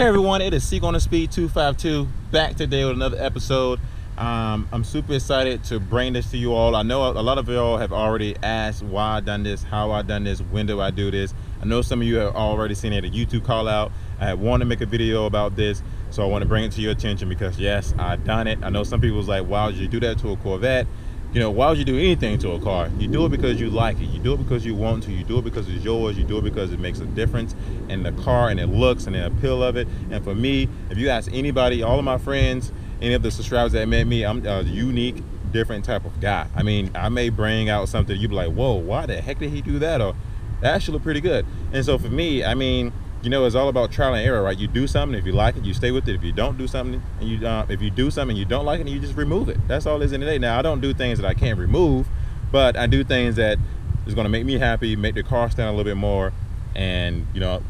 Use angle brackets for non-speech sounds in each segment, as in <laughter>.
Hey everyone, it is C Garner Speed 252 back today with another episode. Um, I'm super excited to bring this to you all. I know a lot of y'all have already asked why I done this, how I done this, when do I do this. I know some of you have already seen it a YouTube call out. I wanted to make a video about this, so I want to bring it to your attention because yes, I've done it. I know some people was like, why would you do that to a Corvette? You know, why would you do anything to a car? You do it because you like it. You do it because you want to. You do it because it's yours. You do it because it makes a difference in the car and it looks and the appeal of it. And for me, if you ask anybody, all of my friends, any of the subscribers that met me, I'm a unique, different type of guy. I mean, I may bring out something you'd be like, whoa, why the heck did he do that? Or that should look pretty good. And so for me, I mean, you know, it's all about trial and error, right? You do something, if you like it, you stay with it. If you don't do something, and you uh, if you do something you don't like it, you just remove it. That's all it is in the day. Now, I don't do things that I can't remove, but I do things that is going to make me happy, make the car stand a little bit more, and you know,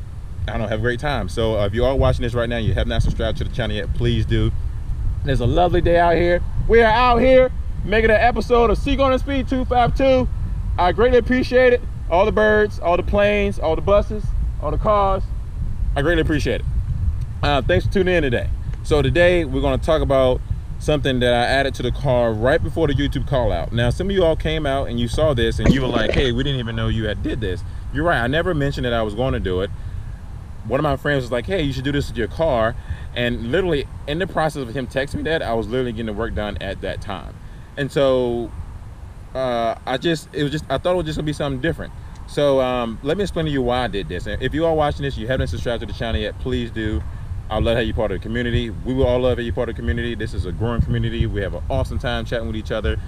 I don't have a great time. So uh, if you are watching this right now, you have not subscribed to the channel yet, please do. There's a lovely day out here. We are out here making an episode of C Garner Speed 252. I greatly appreciate it. All the birds, all the planes, all the buses, all the cars. I greatly appreciate it. Uh, thanks for tuning in today. So today we're going to talk about something that I added to the car right before the YouTube call out. Now, some of you all came out and you saw this and you were like, hey, we didn't even know you had did this. You're right. I never mentioned that I was going to do it. One of my friends was like, hey, you should do this with your car. And literally in the process of him texting me that, I was literally getting the work done at that time. And so uh, I just, it was just, I thought it was just gonna be something different. So um, let me explain to you why I did this. If you are watching this, you haven't subscribed to the channel yet, please do. I'd love to have you part of the community. We will all love to have you part of the community. This is a growing community. We have an awesome time chatting with each other.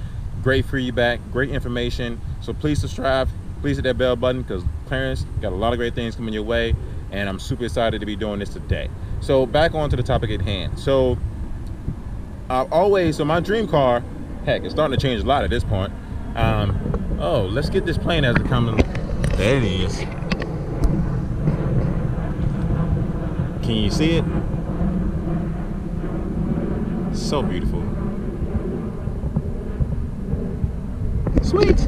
Great feedback, great information. So please subscribe. Please hit that bell button because Clarence got a lot of great things coming your way. And I'm super excited to be doing this today. So back on to the topic at hand. So I've always, so my dream car, heck, it's starting to change a lot at this point. Um, oh, let's get this plane as it comes is. Can you see it? So beautiful. Sweet.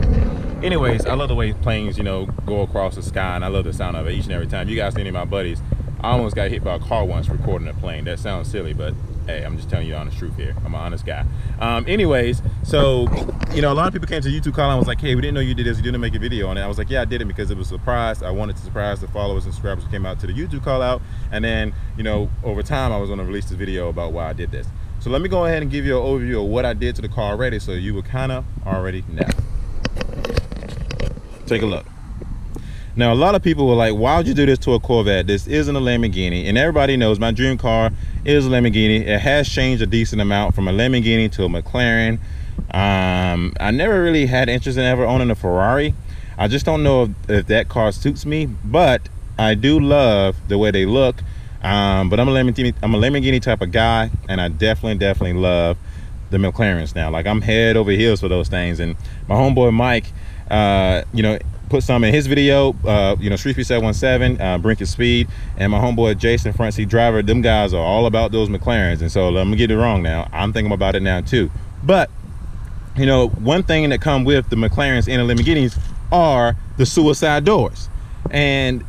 Anyways, I love the way planes, you know, go across the sky, and I love the sound of it each and every time. You guys any of my buddies, I almost got hit by a car once recording a plane. That sounds silly, but hey, I'm just telling you the honest truth here. I'm an honest guy. Um, anyways, so, you know, a lot of people came to YouTube call and was like, hey, we didn't know you did this. You didn't make a video on it. I was like, yeah, I did it because it was a surprise. I wanted to surprise the followers and subscribers who came out to the YouTube call out. And then, you know, over time, I was going to release this video about why I did this. So let me go ahead and give you an overview of what I did to the car already so you will kind of already know. Take a look. Now, a lot of people were like, why would you do this to a Corvette? This isn't a Lamborghini. And everybody knows my dream car is a Lamborghini. It has changed a decent amount from a Lamborghini to a McLaren. Um, I never really had interest in ever owning a Ferrari. I just don't know if, if that car suits me, but I do love the way they look. Um, but I'm a Lamborghini, I'm a Lamborghini type of guy, and I definitely, definitely love the McLarens now. Like I'm head over heels for those things. And my homeboy Mike, uh, you know, put some in his video, uh, you know, Street 717, uh, Brink Speed, and my homeboy Jason, front driver, them guys are all about those McLarens. And so let me get it wrong now. I'm thinking about it now too. But, you know, one thing that come with the McLarens and the Lamborghinis are the suicide doors. And,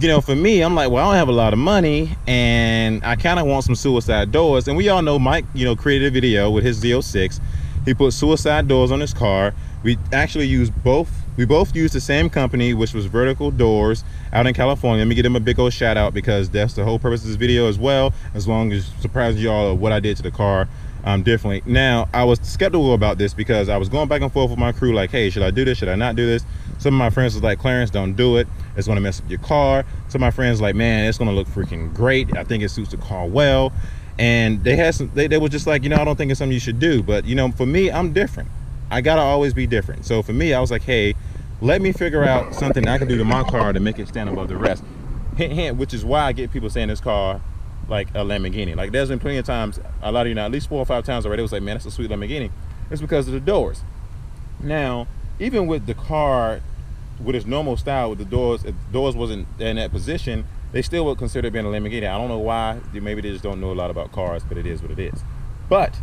you know, for me, I'm like, well, I don't have a lot of money and I kind of want some suicide doors. And we all know Mike, you know, created a video with his Z06. He put suicide doors on his car. We actually used both we both used the same company, which was Vertical Doors out in California. Let me give them a big old shout out because that's the whole purpose of this video as well, as long as surprising y'all of what I did to the car um, differently. Now, I was skeptical about this because I was going back and forth with my crew like, hey, should I do this? Should I not do this? Some of my friends was like, Clarence, don't do it. It's gonna mess up your car. Some of my friends like, man, it's gonna look freaking great. I think it suits the car well. And they had some, they, they were just like, you know, I don't think it's something you should do. But, you know, for me, I'm different. I gotta always be different. So for me, I was like, hey, let me figure out something I can do to my car to make it stand above the rest. Hint, hint, which is why I get people saying this car like a Lamborghini. Like there's been plenty of times, a lot of you know, at least four or five times already, it was like, man, that's a sweet Lamborghini. It's because of the doors. Now, even with the car, with its normal style, with the doors, if the doors wasn't in that position, they still would consider it being a Lamborghini. I don't know why. Maybe they just don't know a lot about cars, but it is what it is. But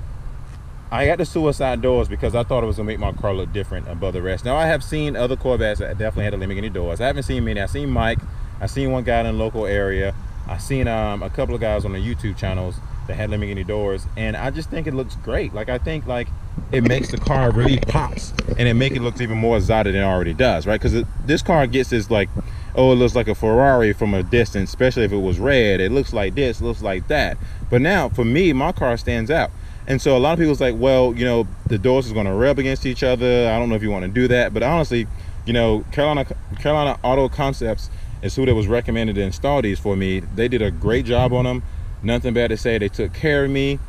I got the suicide doors because I thought it was gonna make my car look different above the rest. Now I have seen other Corvettes that definitely had the Lamborghini doors. I haven't seen many. I've seen Mike. I've seen one guy in the local area. I seen um, a couple of guys on the YouTube channels that had Lamborghini doors, and I just think it looks great. Like I think like it makes the car really pops, and it make it look even more exotic than it already does, right? Because this car gets this like, oh, it looks like a Ferrari from a distance, especially if it was red. It looks like this, looks like that. But now for me, my car stands out. And so a lot of people's like, well, you know, the doors is going to rub against each other. I don't know if you want to do that, but honestly, you know, Carolina Carolina Auto Concepts is who that was recommended to install these for me. They did a great job on them. Nothing bad to say. They took care of me.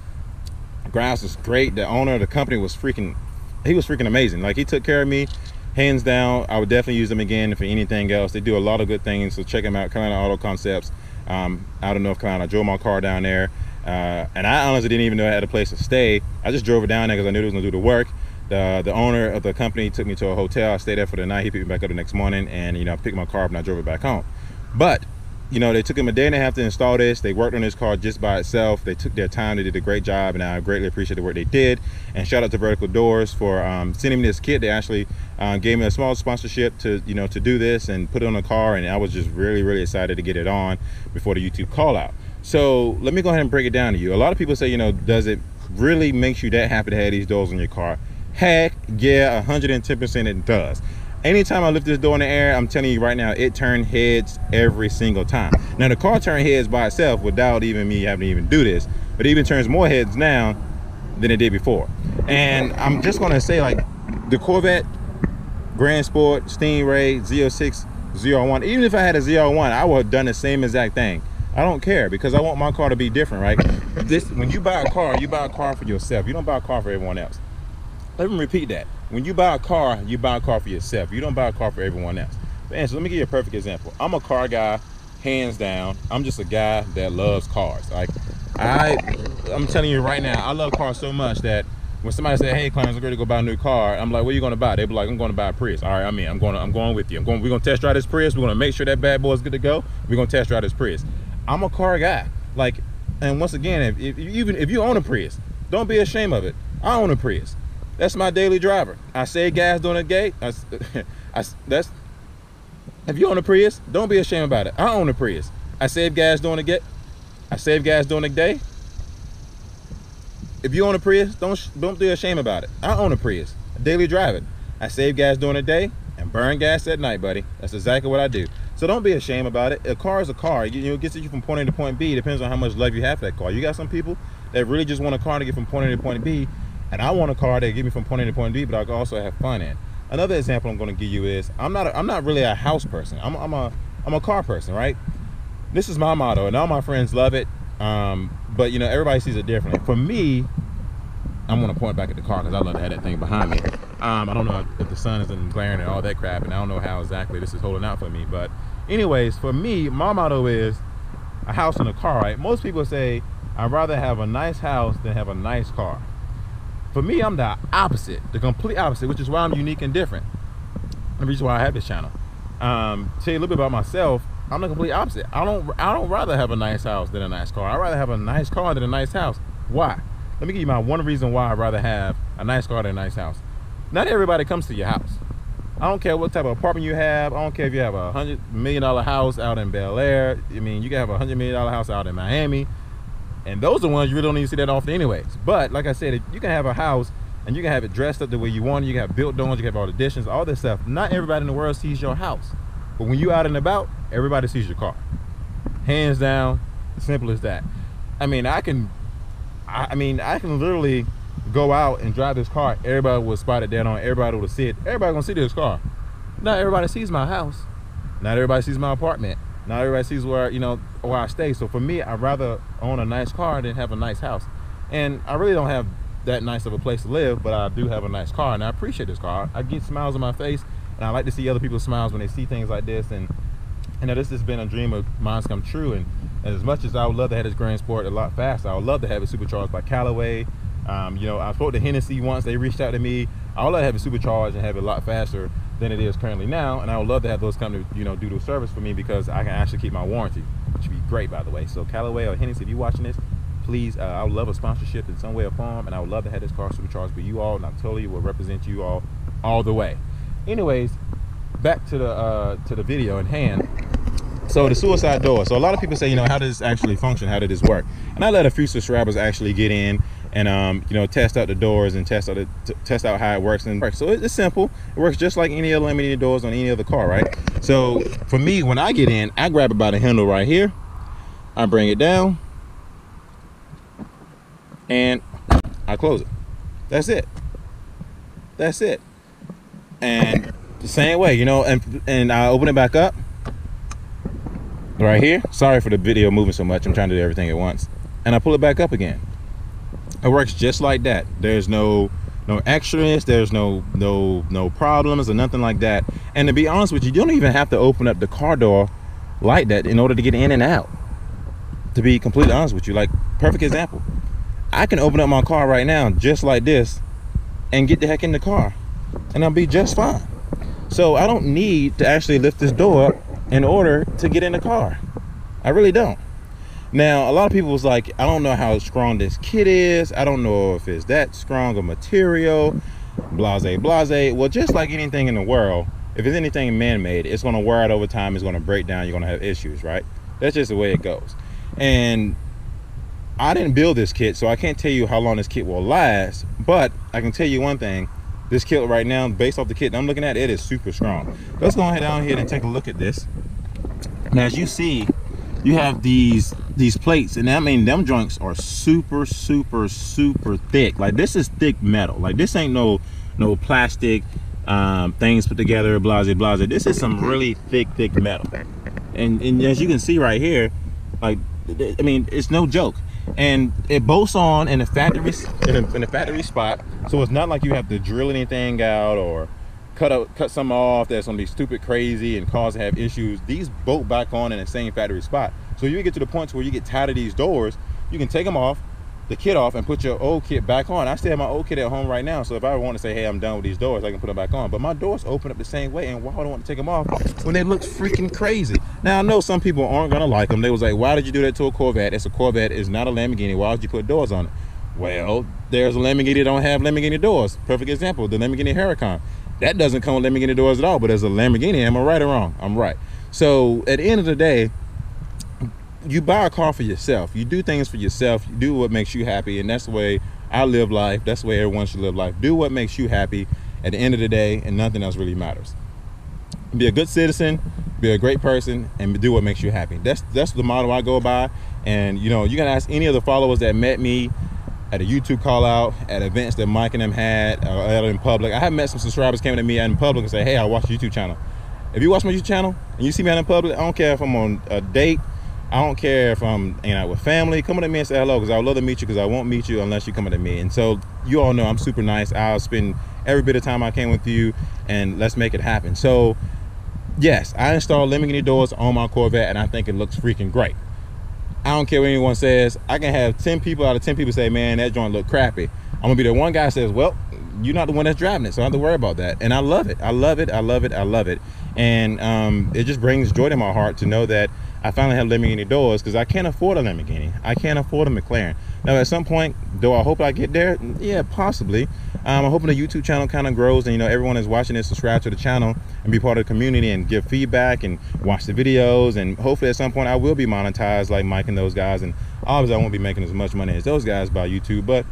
Grass was great. The owner of the company was freaking, he was freaking amazing. Like he took care of me, hands down. I would definitely use them again for anything else. They do a lot of good things. So check them out. Carolina Auto Concepts um, out of North Carolina. I drove my car down there. Uh, and I honestly didn't even know I had a place to stay. I just drove it down there because I knew it was gonna do the work. The, the owner of the company took me to a hotel. I stayed there for the night. He picked me back up the next morning and, you know, picked my car up and I drove it back home. But, you know, they took him a day and a half to install this. They worked on this car just by itself. They took their time. They did a great job and I greatly appreciate the work they did. And shout out to Vertical Doors for um, sending me this kit. They actually uh, gave me a small sponsorship to, you know, to do this and put it on the car. And I was just really, really excited to get it on before the YouTube call out. So let me go ahead and break it down to you. A lot of people say, you know, does it really makes you that happy to have these doors in your car? Heck yeah, 110% it does. Anytime I lift this door in the air, I'm telling you right now, it turned heads every single time. Now the car turned heads by itself without even me having to even do this, but it even turns more heads now than it did before. And I'm just gonna say like the Corvette, Grand Sport, Stingray, Z06, Z01, even if I had a Z01, I would have done the same exact thing. I don't care because I want my car to be different, right? This when you buy a car, you buy a car for yourself. You don't buy a car for everyone else. Let me repeat that. When you buy a car, you buy a car for yourself. You don't buy a car for everyone else. But Answer, let me give you a perfect example. I'm a car guy, hands down. I'm just a guy that loves cars. Like I I'm telling you right now, I love cars so much that when somebody say, "Hey, Clarence, I'm ready to go buy a new car," I'm like, "What are you going to buy?" They be like, "I'm going to buy a Prius." All right, I'm in. I'm going. To, I'm going with you. I'm going. We're going to test drive this Prius. We're going to make sure that bad boy is good to go. We're going to test drive this Prius. I'm a car guy. Like, and once again, if, if even if you own a Prius, don't be ashamed of it. I own a Prius. That's my daily driver. I save gas during the gate. I, <laughs> I, that's if you own a Prius, don't be ashamed about it. I own a Prius. I save gas during the gate. I save gas during the day. If you own a Prius, don't don't be ashamed about it. I own a Prius. Daily driving. I save gas during the day and burn gas at night, buddy. That's exactly what I do. So don't be ashamed about it. A car is a car. You, know, it gets you from point A to point B. It depends on how much love you have for that car. You got some people that really just want a car to get from point A to point B, and I want a car that get me from point A to point B, but I can also have fun in. Another example I'm going to give you is I'm not a, I'm not really a house person. I'm, I'm a I'm a car person, right? This is my motto, and all my friends love it. Um, but you know, everybody sees it differently. For me, I'm gonna point back at the car because I love to have that thing behind me. Um, I don't know if the sun isn't glaring and all that crap, and I don't know how exactly this is holding out for me. But anyways, for me, my motto is a house and a car, right? Most people say, I'd rather have a nice house than have a nice car. For me, I'm the opposite, the complete opposite, which is why I'm unique and different. The reason why I have this channel. Um, tell you a little bit about myself. I'm the complete opposite. I don't I don't rather have a nice house than a nice car. I'd rather have a nice car than a nice house. Why? Let me give you my one reason why I'd rather have a nice car than a nice house. Not everybody comes to your house. I don't care what type of apartment you have. I don't care if you have a hundred million dollar house out in Bel Air. I mean, you can have a hundred million dollar house out in Miami, and those are the ones you really don't even see that often, anyways. But like I said, you can have a house and you can have it dressed up the way you want. You can have built doors. You can have all the additions, all this stuff. Not everybody in the world sees your house, but when you out and about, everybody sees your car. Hands down, simple as that. I mean, I can I, I mean, I can literally go out and drive this car. Everybody will spot it dead on. Everybody will see it. Everybody gonna see this car. Not everybody sees my house. Not everybody sees my apartment. Not everybody sees where you know where I stay. So for me, I'd rather own a nice car than have a nice house. And I really don't have that nice of a place to live, but I do have a nice car, and I appreciate this car. I get smiles on my face, and I like to see other people's smiles when they see things like this. And you know, this has been a dream of mine come true. And and as much as I would love to have this Grand Sport a lot faster, I would love to have it supercharged by Callaway. Um, you know, I spoke to Hennessy once. They reached out to me. I would love to have it supercharged and have it a lot faster than it is currently now. And I would love to have those companies, you know, do the service for me because I can actually keep my warranty, which would be great, by the way. So Callaway or Hennessy, if you're watching this, please, uh, I would love a sponsorship in some way or form. And I would love to have this car supercharged with you all. And I totally will represent you all all the way. Anyways, back to the uh, to the video in hand so the suicide door so a lot of people say you know how does this actually function how did this work and i let a few subscribers actually get in and um, you know test out the doors and test out the, test out how it works and so it's simple. It works just like any other laminated doors on any other car right? So for me when i get in i grab it by the handle right here. I bring it down. And i close it. That's it. That's it. And the same way you know and and i open it back up. Right here. Sorry for the video moving so much. I'm trying to do everything at once. And i pull it back up again it works just like that. There's no no extras there's no no no problems or nothing like that. And to be honest with you you don't even have to open up the car door like that in order to get in and out. To be completely honest with you like perfect example. I can open up my car right now just like this and get the heck in the car and i'll be just fine. So i don't need to actually lift this door up in order to get in the car. I really don't now, a lot of people was like, I don't know how strong this kit is. I don't know if it's that strong a material, blase, blase. Well, just like anything in the world, if it's anything man-made, it's going to wear out over time. It's going to break down. You're going to have issues, right? That's just the way it goes. And I didn't build this kit, so I can't tell you how long this kit will last. But I can tell you one thing. This kit right now, based off the kit I'm looking at, it is super strong. Let's go ahead down here and take a look at this. Now, as you see, you have these these plates and I mean them joints are super super super thick. Like this is thick metal. Like this ain't no no plastic um, things put together blase blase. This is some really thick thick metal. And, and as you can see right here like I mean it's no joke. And it bolts on in the factory in a, in a factory spot so it's not like you have to drill anything out or cut out cut some off that's gonna be stupid crazy and cause to have issues. These bolt back on in the same factory spot. So you get to the point where you get tired of these doors you can take them off the kit off and put your old kit back on. I still have my old kit at home right now so if i want to say hey i'm done with these doors i can put them back on. But my doors open up the same way and why would i want to take them off when they look freaking crazy? Now i know some people aren't gonna like them they was like why did you do that to a corvette? It's a corvette it's not a lamborghini. Why would you put doors on it? Well there's a lamborghini that don't have lamborghini doors. Perfect example the lamborghini huracan that doesn't come with Lamborghini doors at all, but as a Lamborghini, am I right or wrong? I'm right. So at the end of the day, you buy a car for yourself. You do things for yourself. You do what makes you happy, and that's the way I live life. That's the way everyone should live life. Do what makes you happy at the end of the day, and nothing else really matters. Be a good citizen, be a great person, and do what makes you happy. That's that's the model I go by. And you know, you can ask any of the followers that met me at a YouTube call out, at events that Mike and them had, uh, out in public. I have met some subscribers came to me in public and say, hey, I watch your YouTube channel. If you watch my YouTube channel and you see me out in public, I don't care if I'm on a date, I don't care if I'm hanging out with family, come to me and say hello because I would love to meet you because I won't meet you unless you come to me. And so you all know I'm super nice. I'll spend every bit of time I can with you and let's make it happen. So yes, I installed Lamborghini doors on my Corvette and I think it looks freaking great. I don't care what anyone says. I can have 10 people out of 10 people say, man, that joint look crappy. I'm gonna be the one guy says, well, you're not the one that's driving it, so I don't have to worry about that. And I love it. I love it. I love it. I love it. And um, it just brings joy to my heart to know that I finally have Lamborghini doors because I can't afford a Lamborghini. I can't afford a McLaren. Now, at some point, do I hope I get there? Yeah, possibly. Um, I'm hoping the YouTube channel kind of grows and, you know, everyone is watching this, subscribe to the channel and be part of the community and give feedback and watch the videos. And hopefully at some point I will be monetized like Mike and those guys. And obviously I won't be making as much money as those guys by YouTube, but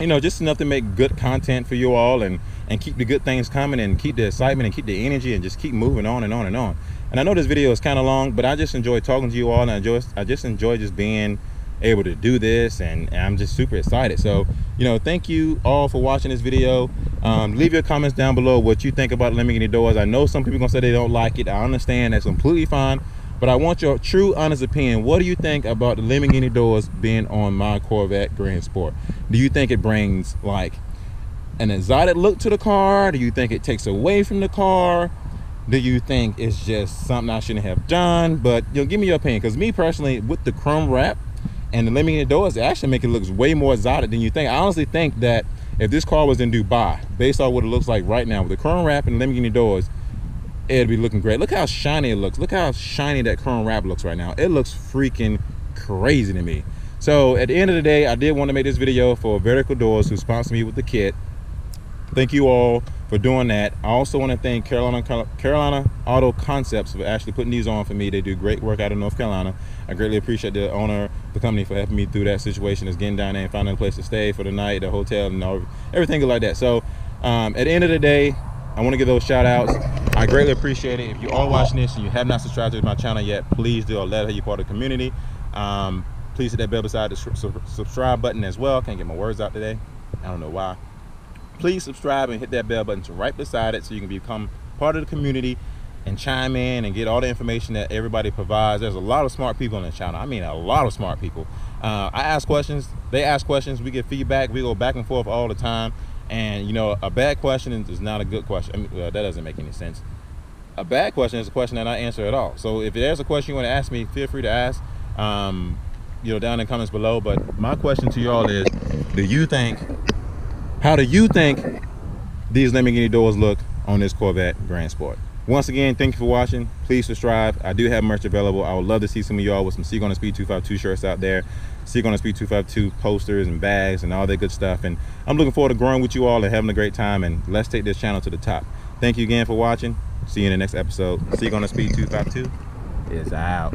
you know, just enough to make good content for you all and, and keep the good things coming and keep the excitement and keep the energy and just keep moving on and on and on. And I know this video is kind of long, but I just enjoy talking to you all and I just, I just enjoy just being able to do this and, and, I'm just super excited. So, you know, thank you all for watching this video. Um, leave your comments down below what you think about Lamborghini doors. I know some people gonna say they don't like it. I understand that's completely fine, but I want your true honest opinion. What do you think about the Lamborghini doors being on my Corvette Grand Sport? Do you think it brings like an exotic look to the car? Do you think it takes away from the car? Do you think it's just something I shouldn't have done? But you know, give me your opinion. Because me personally, with the chrome wrap and the Lamborghini doors, it actually make it look way more exotic than you think. I honestly think that if this car was in Dubai, based on what it looks like right now, with the chrome wrap and Lamborghini doors, it'd be looking great. Look how shiny it looks. Look how shiny that chrome wrap looks right now. It looks freaking crazy to me. So at the end of the day, I did want to make this video for Vertical Doors who sponsored me with the kit. Thank you all for doing that. I also want to thank Carolina Carolina Auto Concepts for actually putting these on for me. They do great work out of North Carolina. I greatly appreciate the owner, the company for helping me through that situation, is getting down there and finding a place to stay for the night, the hotel, and all, everything like that. So um, at the end of the day, I want to give those shout outs. I greatly appreciate it. If you are watching this and you have not subscribed to my channel yet, please do. I'll let you part of the community. Um, please hit that bell beside the subscribe button as well. Can't get my words out today. I don't know why please subscribe and hit that bell button to right beside it so you can become part of the community and chime in and get all the information that everybody provides. There's a lot of smart people on the channel. I mean, a lot of smart people. Uh, I ask questions, they ask questions, we get feedback, we go back and forth all the time. And you know, a bad question is not a good question. I mean, well, that doesn't make any sense. A bad question is a question that I answer at all. So if there's a question you want to ask me, feel free to ask. Um, you know, down in the comments below. But my question to y'all is, do you think how do you think these Lamborghini doors look on this Corvette Grand Sport? Once again, thank you for watching. Please subscribe. I do have merch available. I would love to see some of y'all with some C Garner Speed 252 shirts out there. C Garner Speed 252 posters and bags and all that good stuff. And I'm looking forward to growing with you all and having a great time. And let's take this channel to the top. Thank you again for watching. See you in the next episode. C Garner Speed 252 is out.